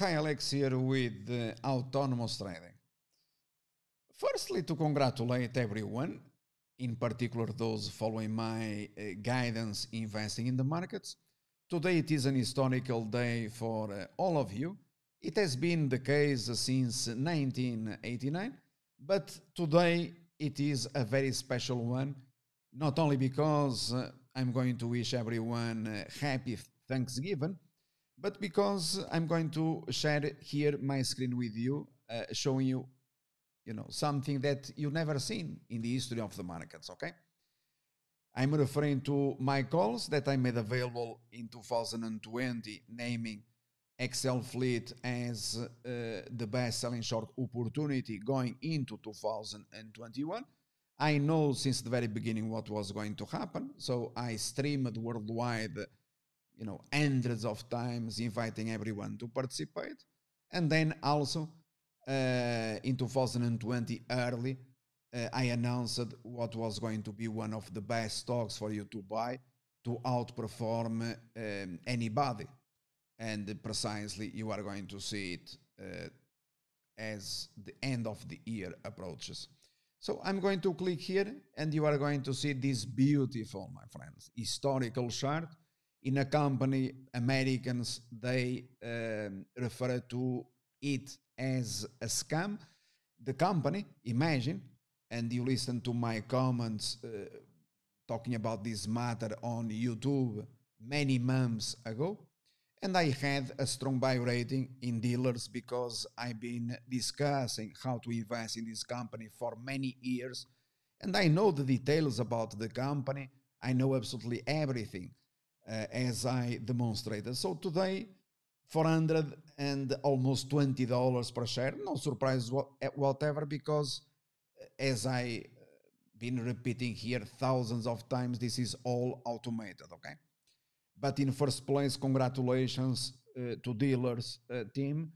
Hi, Alex here with uh, Autonomous Trading. Firstly, to congratulate everyone, in particular those following my uh, guidance investing in the markets. Today it is an historical day for uh, all of you. It has been the case since 1989, but today it is a very special one, not only because uh, I'm going to wish everyone happy Thanksgiving, but because I'm going to share here my screen with you, uh, showing you, you know, something that you've never seen in the history of the markets. Okay, I'm referring to my calls that I made available in 2020, naming XL Fleet as uh, the best-selling short opportunity going into 2021. I know since the very beginning what was going to happen, so I streamed worldwide you know, hundreds of times inviting everyone to participate. And then also uh, in 2020 early, uh, I announced what was going to be one of the best stocks for you to buy to outperform um, anybody. And precisely you are going to see it uh, as the end of the year approaches. So I'm going to click here and you are going to see this beautiful, my friends, historical chart in a company, Americans, they um, refer to it as a scam. The company, imagine, and you listen to my comments uh, talking about this matter on YouTube many months ago. And I had a strong buy rating in Dillard's because I've been discussing how to invest in this company for many years. And I know the details about the company. I know absolutely everything as I demonstrated. So today, 400 and almost $20 per share. No surprise eh, whatever because eh, as I uh, been repeating here thousands of times, this is all automated, okay? But in first place, congratulations uh, to Dillard's uh, team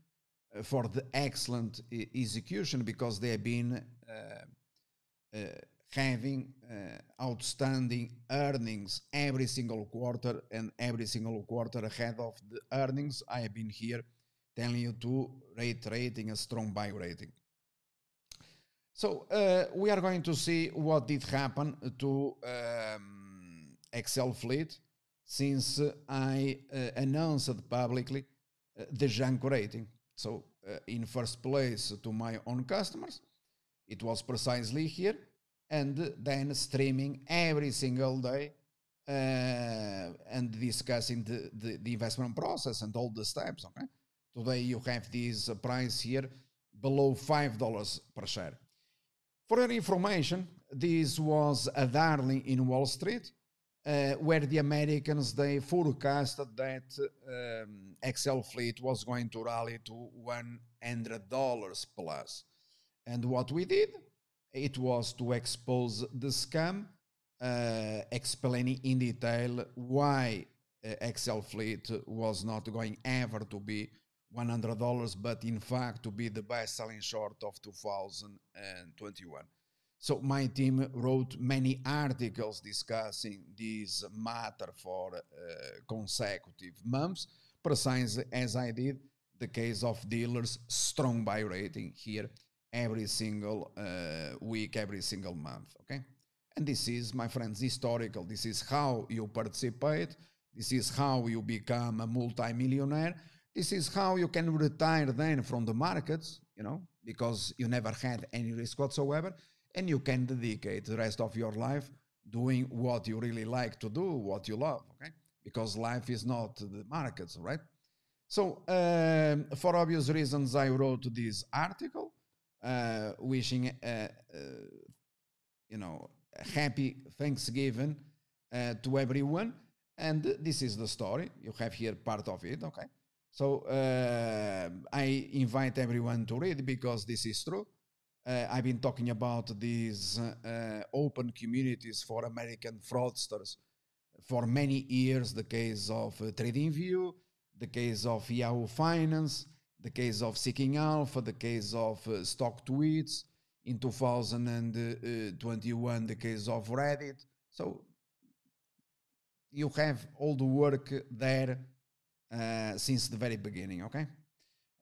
for the excellent execution because they have been having uh, outstanding earnings every single quarter and every single quarter ahead of the earnings. I have been here telling you to rate rating a strong buy rating. So uh, we are going to see what did happen to um, XL Fleet since I uh, announced publicly uh, the junk rating. So uh, in first place to my own customers, it was precisely here and then streaming every single day uh, and discussing the, the, the, investment process and all the steps. Okay, today you have this price here below five dollars per share. For your information, this was a darling in Wall Street, uh, where the Americans they forecasted that um, XL Fleet was going to rally to one hundred dollars plus, and what we did it was to expose the scam, uh, explaining in detail why uh, XL Fleet was not going ever to be $100, but in fact to be the best selling short of 2021. So my team wrote many articles discussing this matter for uh, consecutive months, precisely as I did the case of Dillard's strong buy rating here every single uh, week, every single month. Okay. And this is, my friends, historical. This is how you participate. This is how you become a multimillionaire. This is how you can retire then from the markets, you know, because you never had any risk whatsoever. And you can dedicate the rest of your life doing what you really like to do, what you love, okay? Because life is not the markets, right? So, um, for obvious reasons, I wrote this article uh, wishing, uh, uh, you know, happy Thanksgiving uh, to everyone. And this is the story. You have here part of it, okay? So uh, I invite everyone to read because this is true. I've been talking about these open communities for American fraudsters for many years. The case of TradingView, the case of Yahoo Finance, the case of Seeking Alpha, the case of uh, StockTwits, in 2021, the case of Reddit. So you have all the work there uh, since the very beginning, okay?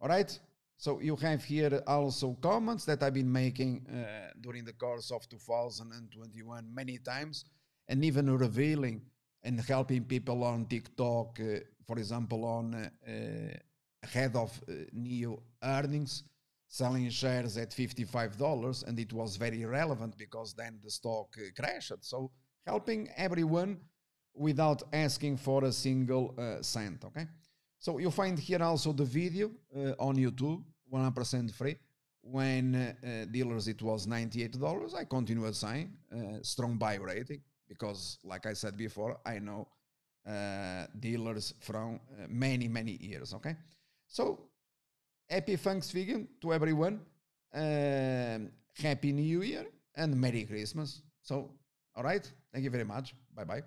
All right. So you have here also comments that I've been making uh, during the course of 2021 many times, and even revealing and helping people on TikTok, uh, for example, on uh, ahead of uh, new earnings, selling shares at $55, and it was very relevant because then the stock uh, crashed. So helping everyone without asking for a single uh, cent. Okay. So you find here also the video uh, on YouTube, 100% free. When uh, Dillard's it was $98, I continue saying uh, strong buy rating because, like I said before, I know uh, Dillard's from uh, many many years. Okay, so happy Thanksgiving to everyone. Um, happy New Year and Merry Christmas. So, all right, thank you very much. Bye bye.